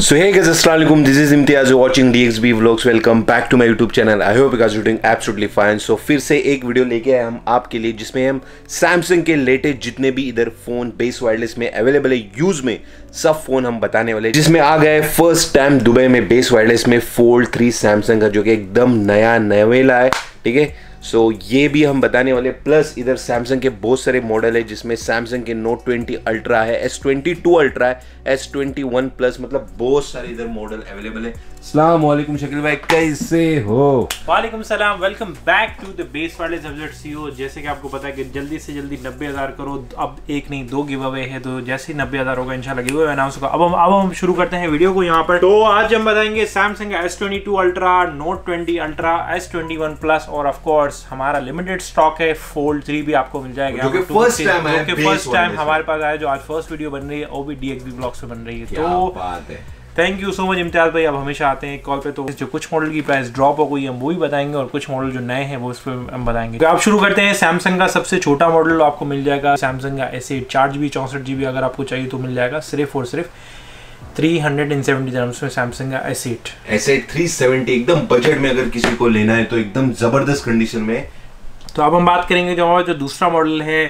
So hey guys, Assalamualaikum. This is Imtiaz You're watching DXB Vlogs. Welcome back to my YouTube channel. I hope you guys are doing absolutely fine. So फिर से एक video लेके आए हम आपके लिए जिसमें हम Samsung के लेटेस्ट जितने भी इधर फ़ोन बेस वायरलेस में अवेलेबल है यूज़ में सब फ़ोन हम बताने वाले जिसमें आ गए फ़र्स्ट टाइम दुबई में बेस वायरलेस में फोल्ड थ्री सैमसंग का जो कि एकदम नया नवेला है ठीक है सो so, ये भी हम बताने वाले प्लस इधर सैमसंग के बहुत सारे मॉडल है जिसमें सैमसंग के नोट 20 अल्ट्रा है एस ट्वेंटी टू अल्ट्रा है एस ट्वेंटी वन प्लस मतलब बहुत सारे इधर मॉडल अवेलेबल है। सलाम वालेकुम शकील भाई कैसे हो? वालेकुम सलाम welcome back to the base वाले सब्जेक्ट सीओ जैसे कि आपको पता है कि जल्दी से जल्दी नब्बे हज़ार करो अब एक नहीं दो गिव अवे है तो जैसे ही नब्बे हज़ार होगा इंशाल्लाह गिव अवे अनाउंस होगा। अब हम अब हम शुरू करते हैं वीडियो को यहाँ पर। तो आज हम बताएँगे Samsung S twenty two ultra note twenty ultra S twenty one plus और ऑफकोर्स हमारा लिमिटेड स्टॉक है फोल्ड थ्री भी आपको मिल जाएगा। है फ़र्स्ट टाइम हमारे पास आया जो आज फ़र्स्ट वीडियो बन रही है वो भी डीएक्सबी ब्लॉग्स में बन रही है। तो बात है। Thank you so much Imtiaz भाई। अब हमेशा आते हैं कॉल पे तो जो कुछ मॉडल की प्राइस ड्रॉप हो गई हम वो भी बताएँगे और कुछ मॉडल जो नए हैं वो उस पर हम बताएँगे। तो आप शुरू करते हैं। सैमसंग का सबसे छोटा मॉडल आपको मिल जाएगा। सैमसंग का एस एट चार जी चौंसठ जी अगर आपको चाहिए तो मिल जाएगा। सिर्फ़ और सिर्फ़ थ्री हंड्रेड एंड सेवेंटी में सैमसंग का S eight S eight three seventy एकदम बजट में अगर किसी को लेना है तो एकदम ज़बरदस्त कंडीशन में। तो अब हम बात करेंगे जो हमारा जो दूसरा मॉडल है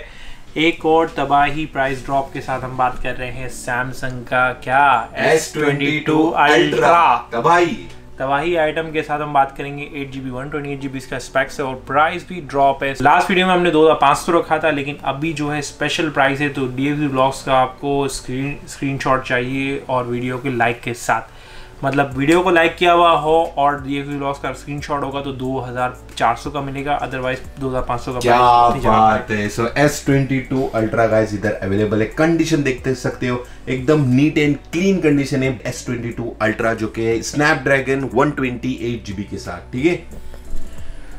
एक और तबाही प्राइस ड्रॉप के साथ हम बात कर रहे हैं सैमसंग का क्या? एस ट्वेंटी टू अल्ट्रा तबाही। तबाही आइटम के साथ हम बात करेंगे eight G B one twenty eight G B इसका स्पेक्स है और प्राइस भी ड्रॉप है। लास्ट वीडियो में हमने दो हज़ार पाँच सौ रखा था लेकिन अभी जो है स्पेशल प्राइस है तो डी एफ़ ब्लॉग्स का आपको स्क्रीन स्क्रीनशॉट चाहिए और वीडियो के लाइक के साथ। मतलब वीडियो को लाइक किया हुआ हो और एफ़ ब्लॉग्स का स्क्रीनशॉट होगा तो दो हज़ार चार सौ का मिलेगा अदरवाइज़ दो हज़ार पाँच सौ का क्या बात है। So S twenty two ultra guys इधर अवेलेबल है। कंडीशन देखते सकते हो। एकदम नीट एंड क्लीन कंडीशन है एस ट्वेंटी टू अल्ट्रा जो कि Snapdragon one twenty eight GB के साथ ठीक है?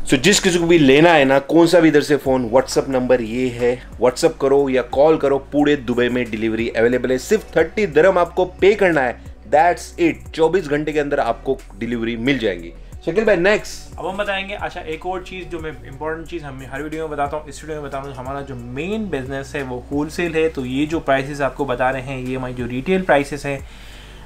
सो जिस किसी को भी लेना है ना कौन सा भी इधर से फ़ोन व्हाट्सअप नंबर ये है। व्हाट्सअप करो या कॉल करो पूरे दुबई में डिलीवरी अवेलेबल है। सिर्फ़ थर्टी दरम आपको पे करना है। दैट्स इट 24 घंटे के अंदर आपको डिलीवरी मिल जाएगी। शकील भाई नेक्स्ट अब हम बताएँगे अच्छा एक और चीज़ जो मैं इंपॉर्टेंट चीज़ हमें हर वीडियो में बताता हूँ, इस वीडियो में बता रहा हूँ, हमारा जो मेन बिज़नेस है वो होलसेल है। तो ये जो प्राइसेस आपको बता रहे हैं, ये हमारी जो रिटेल प्राइसेस हैं,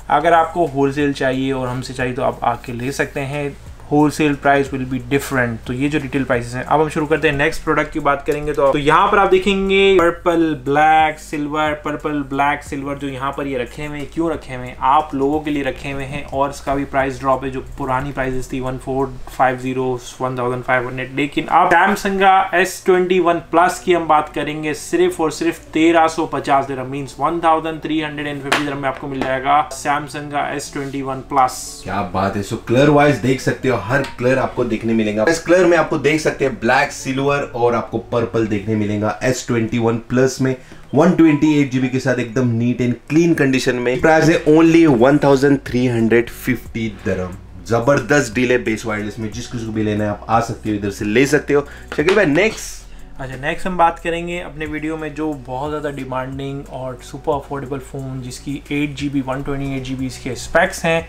अगर आपको होलसेल चाहिए और हमसे चाहिए तो आप आके ले सकते हैं। Wholesale price will be different तो ये जो रिटेल प्राइसेस हैं, अब हम शुरू करते हैं नेक्स्ट प्रोडक्ट की बात करेंगे तो तो यहाँ पर आप देखेंगे purple black silver purple black silver जो यहाँ पर ये रखे हुए क्यों रखे हुए आप लोगों के लिए रखे हुए हैं और इसका भी प्राइस ड्रॉप है जो पुरानी प्राइसेस थी one four five zero one thousand five hundred लेकिन आप सैमसंग का एस ट्वेंटी वन प्लस की हम बात करेंगे, सिर्फ़ और सिर्फ़ तेरह सौ पचास दिरम means one thousand three hundred and fifty में आपको मिल जाएगा सैमसंग का एस ट्वेंटी वन प्लस क्या बात है सो कलर वाइज देख सकते हो हर कलर आपको देखने मिलेगा। इस कलर में आपको देख सकते हैं ब्लैक सिल्वर और आपको पर्पल देखने मिलेगा। एस ट्वेंटी वन प्लस में वन ट्वेंटी एट जीबी के साथ एकदम नीट एंड क्लीन कंडीशन में। प्राइस है only one thousand three hundred fifty दरम ज़बरदस्त डील है बेस वायरलेस में। जिस किसी को भी लेना है, आप आ सकते हो, इधर से ले सकते हो। शकील भाई नेक्स्ट अच्छा नेक्स्ट हम बात करेंगे अपने वीडियो में जो बहुत ज़्यादा डिमांडिंग और सुपर अफोर्डेबल फ़ोन जिसकी eight G B one twenty eight G B इसके स्पेक्स हैं।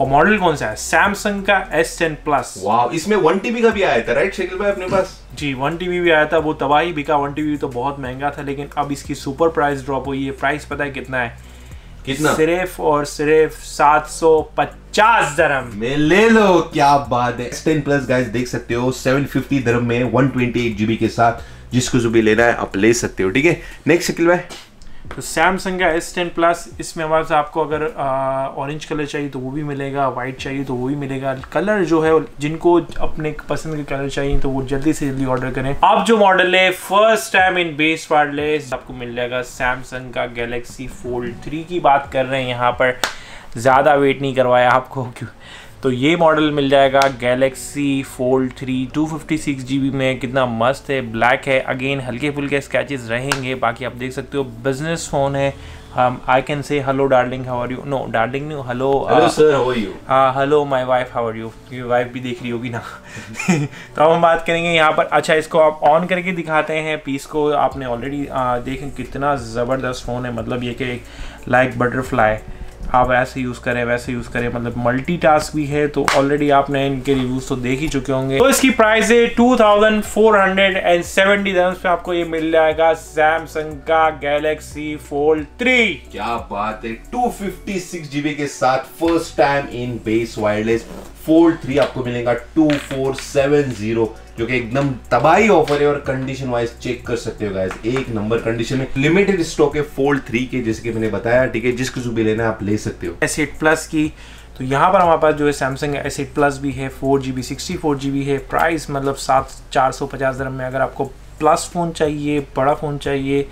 और मॉडल कौन सा है? सैमसंग का एस टेन प्लस वाह इसमें वन टीबी का भी आया था राइट शकील भाई अपने पास? जी वन टी भी आया था वो तबाही बिका वन टी तो बहुत महँगा था लेकिन अब इसकी सुपर प्राइस ड्रॉप हुई है। प्राइस पता है कितना है? कितना? सिर्फ़ और सिर्फ़ सात सौ पचास दरम में ले लो क्या बात है। S10 प्लस गाइस देख सकते हो 750 दरम में 128 जीबी के साथ जिसको जो भी लेना है आप ले सकते हो ठीक है? नेक्स्ट शकील भाई। तो सैमसंग का एस टेन प्लस इसमें हमारे से आपको अगर ऑरेंज कलर चाहिए तो वो भी मिलेगा वाइट चाहिए तो वो भी मिलेगा। कलर जो है, जिनको अपने पसंद के कलर चाहिए तो वो जल्दी से जल्दी ऑर्डर करें। अब जो मॉडल है first time in base wireless आपको मिल जाएगा सैमसंग का गैलेक्सी फोल्ड थ्री की बात कर रहे हैं यहाँ पर। ज़्यादा वेट नहीं करवाया आपको, क्यों? तो ये मॉडल मिल जाएगा galaxy fold three two fifty six G B में। कितना मस्त है ब्लैक है। अगेन हल्के फुल्के स्केचेस रहेंगे। बाकी आप देख सकते हो बिज़नेस फ़ोन है। हम I can say hello darling how are you no darling no hello hello sir how are you हाँ hello my wife how are you ये वाइफ भी देख रही होगी ना। तो अब हम बात करेंगे यहाँ पर। अच्छा इसको आप ऑन करके दिखाते हैं। पीस को आपने ऑलरेडी देखें कितना ज़बरदस्त फ़ोन है। मतलब ये कि लाइक बटरफ्लाई आप ऐसे यूज़ करें, वैसे यूज़ करें मतलब मल्टी भी है तो ऑलरेडी आपने इनके रिव्यूज़ तो देख ही चुके होंगे। तो इसकी प्राइस है टू थाउज़ेंड फोर पे आपको ये मिल जाएगा सैमसंग का गैलेक्सी फोल्ड थ्री क्या बात है टू फिफ्टी सिक्स जीबी के साथ first time in base wireless fold three आपको मिलेगा टू फोर सेवन ज़ीरो, जो कि एकदम तबाही ऑफ़र है और कंडीशन वाइज चेक कर सकते हो गाइस एक नंबर कंडीशन में लिमिटेड स्टॉक है फोल्ड थ्री के, जैसे कि मैंने बताया, ठीक है? जिस किसी भी लेना आप ले सकते हो। एस प्लस की तो यहाँ पर हमारे पास जो है सैमसंग एस प्लस भी है four G B sixty four G B है। प्राइस मतलब सात, चार सौ पचास दरम में अगर आपको प्लस फ़ोन चाहिए, बड़ा फ़ोन चाहिए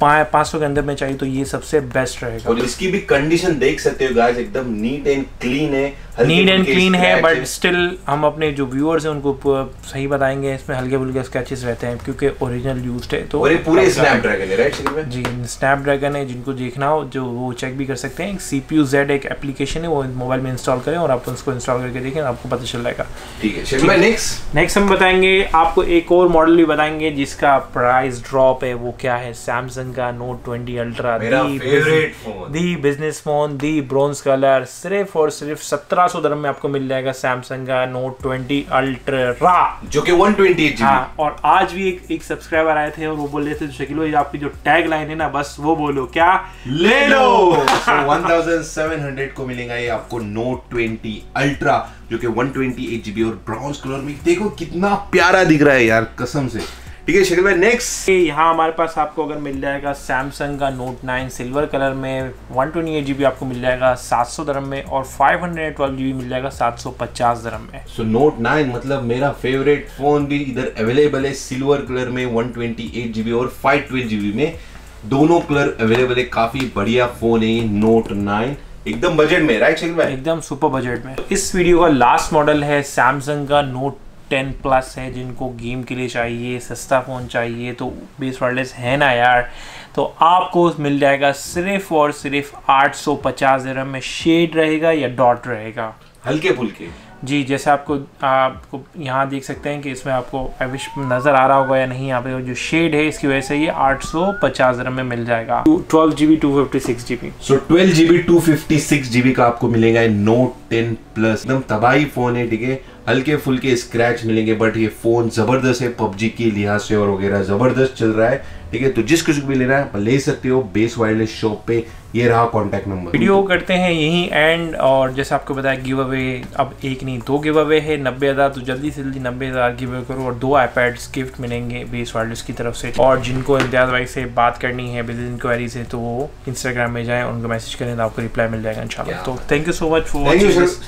पाँच सौ के अंदर में चाहिए तो ये सबसे बेस्ट रहेगा। और इसकी भी कंडीशन देख सकते हो गाइस एकदम नीट एंड क्लीन है नीट एंड क्लीन है बट स्टिल हम अपने जो व्यूअर्स हैं उनको सही बताएँगे इसमें हल्के फुल्के स्केचेस रहते हैं क्योंकि ओरिजिनल यूज्ड है तो और ये पूरे स्नैपड्रैगन है राइट जी स्नैपड्रैगन है जिनको देखना हो जो वो चेक भी कर सकते हैं। सी पी यू जेड एक एप्लीकेशन है वो मोबाइल में इंस्टॉल करें और आप उसको इंस्टॉल करके देखें आपको पता चल जाएगा। ठीक है नेक्स्ट नेक्स्ट हम बताएँगे आपको एक और मॉडल भी बताएँगे जिसका प्राइस ड्रॉप है वो क्या है? सैमसंग का note twenty ultra the business phone the bronze colour सिर्फ़ और सिर्फ़ सत्रह सौ दरम में आपको मिल जाएगा सैमसंग का नोट ट्वेंटी अल्ट्रा जो कि वन ट्वेंटी हाँ और आज भी एक एक सब्सक्राइबर आए थे और वो बोल रहे थे शकीलो ये आपकी जो टैग लाइन है ना बस वो बोलो क्या? ले लो वन थाउज़ेंड सेवन हंड्रेड को मिलेगा ये आपको नोट ट्वेंटी अल्ट्रा जो कि वन ट्वेंटी एट जीबी और ब्राउन्स कलर में। देखो कितना प्यारा दिख रहा है यार कसम से। ठीक है शकील भाई नेक्स्ट यहाँ हमारे पास आपको अगर मिल जाएगा सैमसंग का नोट नाइन सिल्वर कलर में वन ट्वेंटी एट जीबी आपको मिल जाएगा सात सौ दरम में और फाइव हंड्रेड ट्वेल्व जीबी मिल जाएगा सात सौ पचास दरम में। सो नोट नाइन मतलब मेरा फेवरेट फ़ोन भी इधर अवेलेबल है सिल्वर कलर में वन ट्वेंटी एट जीबी और फाइव ट्वेल्व जीबी में। दोनों कलर अवेलेबल है काफ़ी बढ़िया फ़ोन है नोट नाइन एकदम बजट में राइट एकदम सुपर बजट में। इस वीडियो का लास्ट मॉडल है सैमसंग का नोट टेन प्लस है जिनको गेम के लिए चाहिए, सस्ता फ़ोन चाहिए तो बेस वायरलेस है ना यार। तो आपको मिल जाएगा सिर्फ़ और सिर्फ़ आठ सौ पचास में शेड रहेगा या डॉट रहेगा। हल्के फुल्के। जी जैसे आपको आपको यहाँ देख सकते हैं कि इसमें आपको अविश नज़र आ रहा होगा या नहीं यहाँ पे जो शेड है इसकी वजह से ये आठ सौ पचास में मिल जाएगा। Twelve G B two fifty six G B so twelve G B two fifty six G B का आपको मिलेगा नोट टेन प्लस एकदम तबाही फ़ोन है ठीक है? हल्के फुल्के स्क्रैच मिलेंगे बट ये फ़ोन ज़बरदस्त है पबजी के लिहाज से और वगैरह ज़बरदस्त चल रहा है। ठीक है? तो जिस किसी को भी लेना है ले सकते हो बेस वायरलेस शॉप पे। ये रहा कॉन्टैक्ट नंबर वीडियो करते हैं यही एंड और जैसे आपको बताया गिव अवे अब एक नहीं दो गिव अवे है नब्बे हज़ार तो जल्दी से जल्दी नब्बे हज़ार गिव अवे करो और दो आईपैड्स गिफ्ट मिलेंगे बेस वायरलेस की तरफ़ से। और जिनको इम्तियाज़ भाई से बात करनी है बिज़नेस इंक्वायरी से तो वो इंस्टाग्राम में जाएँ उनको मैसेज करें तो आपको रिप्लाई मिल जाएगा इन तो thank you so much for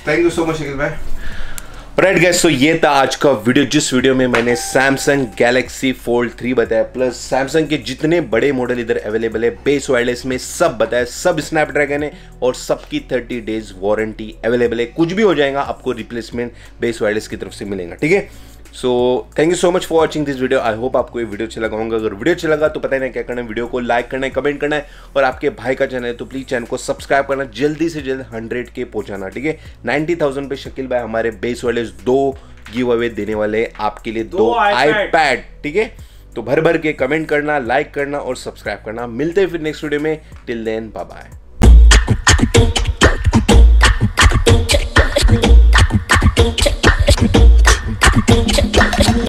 thank you so much भाई राइट गैस तो ये था आज का वीडियो जिस वीडियो में मैंने सैमसंग गैलेक्सी फोल्ड थ्री बताया प्लस सैमसंग के जितने बड़े मॉडल इधर अवेलेबल है बेस वायरलेस में सब बताया, सब स्नैपड्रैगन है और सबकी 30 डेज़ वारंटी अवेलेबल है। कुछ भी हो जाएगा, आपको रिप्लेसमेंट बेस वायरलेस की तरफ़ से मिलेगा, ठीक है? So thank you so much for watching this video I hope आपको ये वीडियो अच्छा लगा होगा। अगर वीडियो अच्छा लगा तो पता नहीं क्या करना है। वीडियो को लाइक करना है कमेंट करना है। और आपके भाई का चैनल है तो प्लीज़ चैनल को सब्सक्राइब करना। जल्दी से जल्द हंड्रेड के पहुंचाना ठीक है? नाइन्टी थाउज़ेंड पे शकील भाई हमारे बेस वाले दो गिव अवे देने वाले आपके लिए दो आईपैड ठीक है? तो भर भर के कमेंट करना लाइक करना और सब्सक्राइब करना। मिलते हैं फिर नेक्स्ट वीडियो में। Till then bye bye